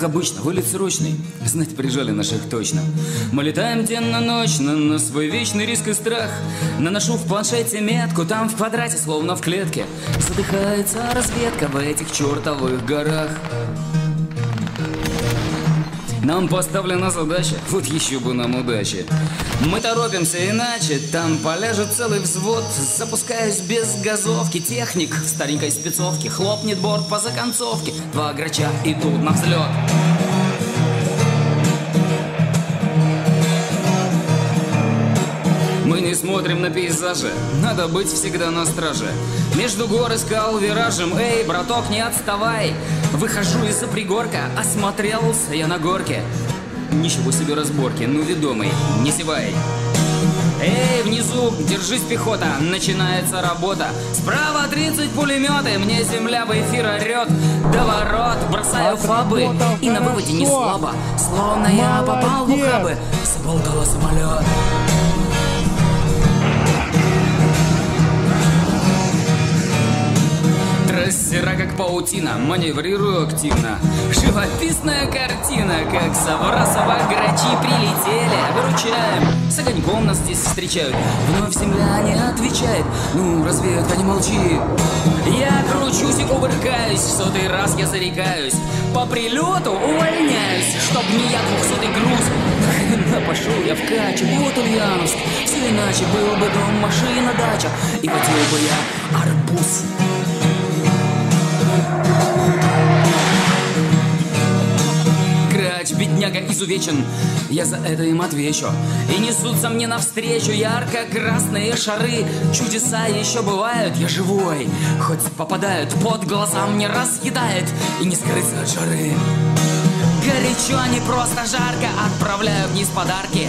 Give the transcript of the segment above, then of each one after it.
Как обычно, вылет срочный, знать прижали наших точно. Мы летаем денно-ночно на свой вечный риск и страх. Наношу в планшете метку, там в квадрате, словно в клетке. Задыхается разведка в этих чертовых горах. Нам поставлена задача, вот еще бы нам удачи. Мы торопимся иначе, там поляжет целый взвод. Запускаюсь без газовки, техник в старенькой спецовке. Хлопнет борт по законцовке, два грача идут на взлет. Смотрим на пейзажи, надо быть всегда на страже. Между гор скал виражем, эй, браток, не отставай. Выхожу из-за пригорка, осмотрелся я на горке. Ничего себе разборки, ну ведомый, не севай. Эй, внизу, держись, пехота, начинается работа. Справа 30 пулеметы, мне земля в эфир орет. До ворот бросаю фабы, и на выводе не слабо. Словно я попал в ухабы, заболтала самолет. Трассера как паутина, маневрирую активно. Живописная картина, как Саврасова грачи прилетели. Выручаем, с огоньком нас здесь встречают. Вновь земля не отвечает, ну разведка не молчи? Я кручусь и кувыркаюсь, в сотый раз я зарекаюсь. По прилету увольняюсь, чтоб не я двухсотый груз. Нахрена пошел я в качу, вот Ульяновск. Все иначе был бы дом, машина, дача. И хотел бы я арбуз Бедняга изувечен, я за это им отвечу. И несутся мне навстречу ярко-красные шары. Чудеса еще бывают, я живой. Хоть попадают под глаза, мне разъедает. И не скрыться от жары. Горячо, не просто жарко. Отправляю вниз подарки.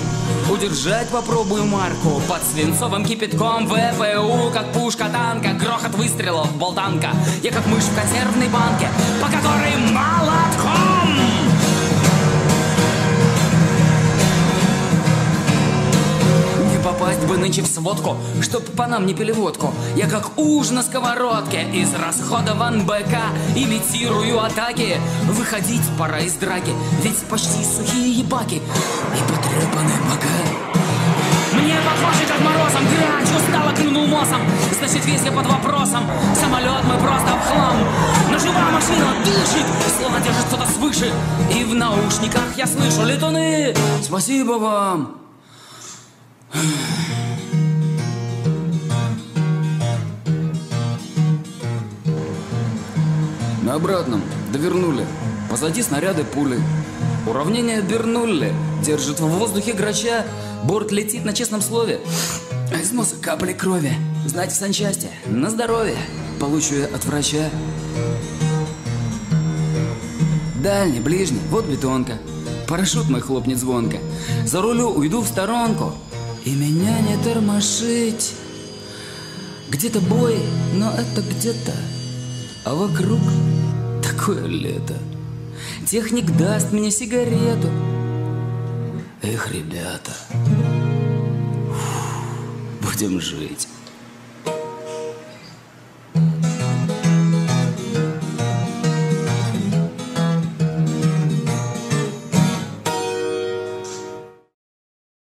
Удержать попробую марку. Под свинцовым кипятком ВПУ Как пушка танка Грохот выстрелов, болтанка. Я как мышь в консервной банке По которой молотком попасть бы нынче в сводку, чтоб по нам не пили водку. Я как уж на сковородке из расходован БК имитирую атаки. Выходить пора из драки, ведь почти сухие ебаки и потрепаны бока. Мне похоже, как морозом грач устало клюнул носом Значит, весь я под вопросом Самолет мы просто в хлам Но жива машина дышит Словно держит кто-то свыше И в наушниках я слышу Летуны, спасибо вам На обратном довернули. Позади снаряды пули. Уравнение Бернулли держит в воздухе грача. Борт летит на честном слове. А из носа капли крови. Знать в санчасти. На здоровье. Получу я от врача. Дальний, ближний, вот бетонка. Парашют мой хлопнет звонко. За рулю уйду в сторонку. И меня не тормошить. Где-то бой, но это где-то. А вокруг такое лето. Техник даст мне сигарету. Эх, ребята, фу, будем жить.